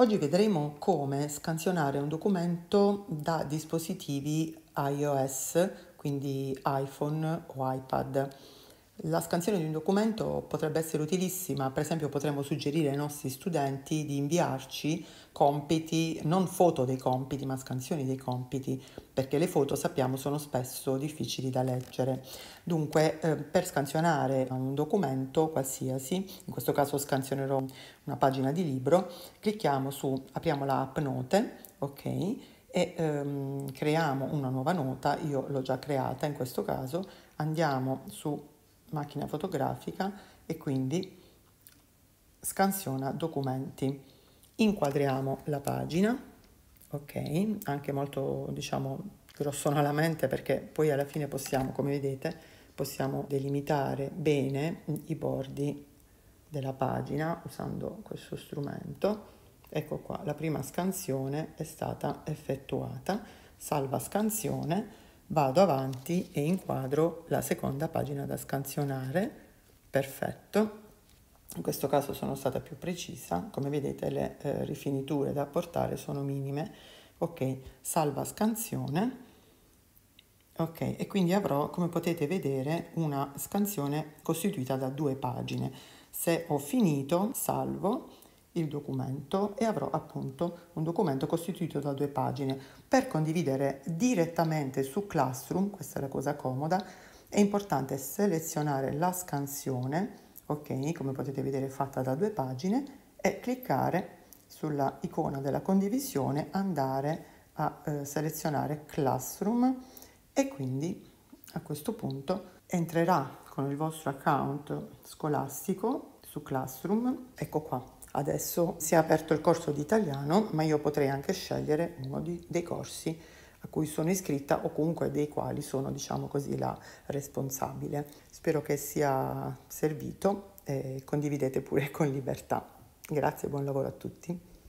Oggi vedremo come scansionare un documento da dispositivi iOS, quindi iPhone o iPad. La scansione di un documento potrebbe essere utilissima, per esempio potremmo suggerire ai nostri studenti di inviarci compiti, non foto dei compiti, ma scansioni dei compiti, perché le foto sappiamo sono spesso difficili da leggere. Dunque, eh, per scansionare un documento qualsiasi, in questo caso scansionerò una pagina di libro, clicchiamo su, apriamo la app Note, ok? e ehm, creiamo una nuova nota, io l'ho già creata in questo caso, andiamo su macchina fotografica e quindi scansiona documenti. Inquadriamo la pagina, ok, anche molto diciamo grossolanamente perché poi alla fine possiamo, come vedete, possiamo delimitare bene i bordi della pagina usando questo strumento. Ecco qua, la prima scansione è stata effettuata, salva scansione vado avanti e inquadro la seconda pagina da scansionare, perfetto, in questo caso sono stata più precisa, come vedete le eh, rifiniture da apportare sono minime, ok, salva scansione, ok, e quindi avrò, come potete vedere, una scansione costituita da due pagine. Se ho finito, salvo, il documento e avrò appunto un documento costituito da due pagine. Per condividere direttamente su Classroom, questa è la cosa comoda, è importante selezionare la scansione, ok, come potete vedere fatta da due pagine, e cliccare sulla icona della condivisione, andare a eh, selezionare Classroom e quindi a questo punto entrerà con il vostro account scolastico su Classroom, ecco qua, Adesso si è aperto il corso di italiano, ma io potrei anche scegliere uno di, dei corsi a cui sono iscritta o comunque dei quali sono, diciamo così, la responsabile. Spero che sia servito e condividete pure con libertà. Grazie e buon lavoro a tutti.